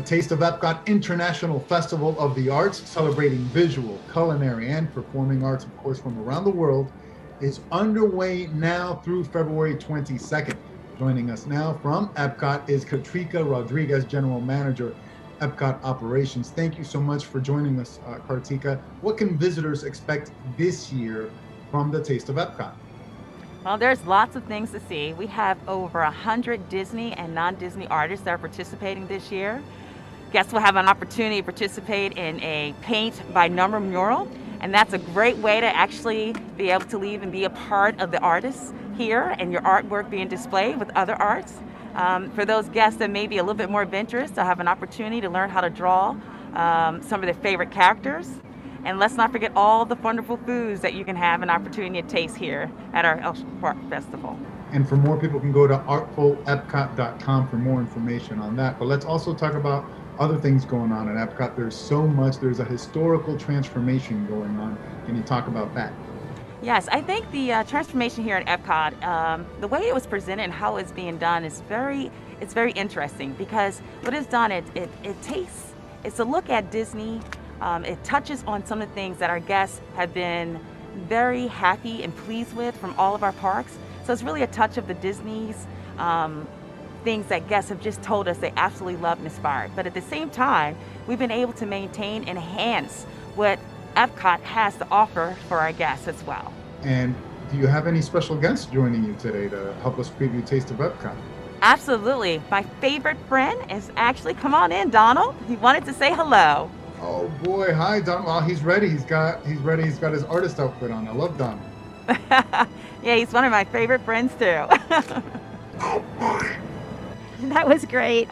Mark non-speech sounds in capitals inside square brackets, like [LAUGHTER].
The Taste of Epcot International Festival of the Arts, celebrating visual, culinary, and performing arts, of course, from around the world, is underway now through February 22nd. Joining us now from Epcot is Kartika Rodriguez, General Manager, Epcot Operations. Thank you so much for joining us, uh, Kartika. What can visitors expect this year from the Taste of Epcot? Well, there's lots of things to see. We have over 100 Disney and non-Disney artists that are participating this year. Guests will have an opportunity to participate in a paint by number mural, and that's a great way to actually be able to leave and be a part of the artists here and your artwork being displayed with other arts. Um, for those guests that may be a little bit more adventurous, they'll have an opportunity to learn how to draw um, some of their favorite characters and let's not forget all the wonderful foods that you can have an opportunity to taste here at our Elk Park Festival. And for more people can go to artfulepcot.com for more information on that. But let's also talk about other things going on at Epcot. There's so much. There's a historical transformation going on. Can you talk about that? Yes, I think the uh, transformation here at Epcot, um, the way it was presented and how it's being done is very, it's very interesting because what it's done, it, it, it takes, it's a look at Disney um, it touches on some of the things that our guests have been very happy and pleased with from all of our parks. So it's really a touch of the Disney's um, things that guests have just told us they absolutely love and inspired. But at the same time, we've been able to maintain and enhance what Epcot has to offer for our guests as well. And do you have any special guests joining you today to help us preview Taste of Epcot? Absolutely. My favorite friend is actually, come on in, Donald. He wanted to say hello. Oh boy, hi Don. Well, oh, he's ready. He's got he's ready. He's got his artist outfit on. I love Don. [LAUGHS] yeah, he's one of my favorite friends too. [LAUGHS] Oh, [LAUGHS] that was great.